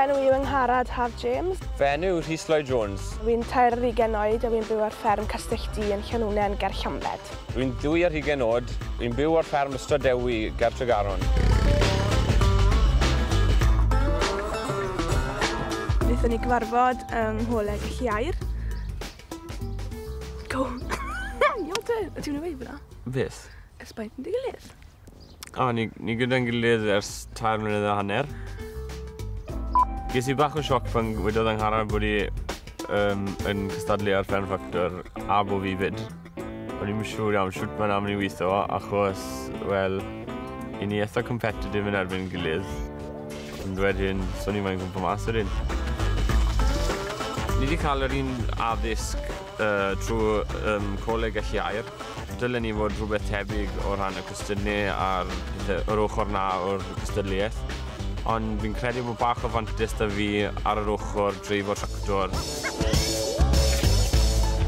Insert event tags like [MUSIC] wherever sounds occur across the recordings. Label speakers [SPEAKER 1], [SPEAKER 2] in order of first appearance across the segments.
[SPEAKER 1] enw yw yng Ngharad Haf James.
[SPEAKER 2] Fy enw Rhys Lloyd Jones.
[SPEAKER 1] Wy'n tair ar ugen oed a wy'n byw ar fferm Castell D yn Llanwnen ger Llomled.
[SPEAKER 2] Dwi'n dwy ar hugen oed, fi'n byw ar fferm Ystod Dewi ger Tregaron.
[SPEAKER 1] Wnaethon ni gyfarfod yng Ngholeg Lliair. Go! [LAUGHS] Iawn te, ti'n gwneud fyna?
[SPEAKER 2] Fes?
[SPEAKER 1] Ysbaint yn digilydd.
[SPEAKER 2] O, ni, ni gyda'n gilydd ers tair mlynedd a hanner. Ges i bach o sioc pan wedodd Angharad bod i um, yn cystadlu ar Fen Factor a bo fi fyd. O'n i'n siŵr iawn siwt mae'n am ni weithio achos, wel, i ni eitha competitive yn erbyn gilydd. Ond wedyn, so ni mae'n gwmpa mas yr un. Ni wedi cael yr un addysg uh, trwy um, coleg y lliair. Dylen ni fod rhywbeth tebyg o ran y cwestiynau a'r yr ochr na o'r cystadleuaeth ond fi'n credu bod bach o fantis da fi ar yr ochr dreifo tractor.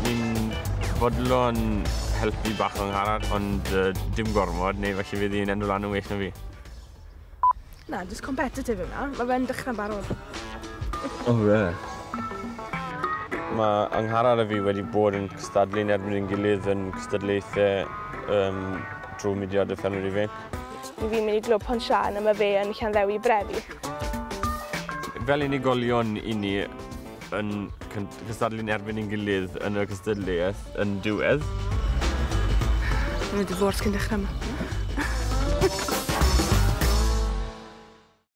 [SPEAKER 2] Ni'n fodlon helpu bach o'n ngharad, ond uh, dim gormod, neu felly fydd hi'n enw lan yn well na fi.
[SPEAKER 1] Na, just competitive yma. Mae fe'n dechrau'n barod.
[SPEAKER 2] O, oh, re. Mae angharad y fi wedi bod yn cystadlu'n erbyn yn gilydd yn cystadlaethau um, drwy mudiad y ffenwyr i fi
[SPEAKER 1] i fi'n mynd i glwb Ponsian a mae fe yn Llanddewi Brefi.
[SPEAKER 2] Fel unigolion i ni yn cystadlu'n erbyn ein gilydd yn y cystadleuaeth yn diwedd.
[SPEAKER 1] Mae'n mynd cyn dechrau yma.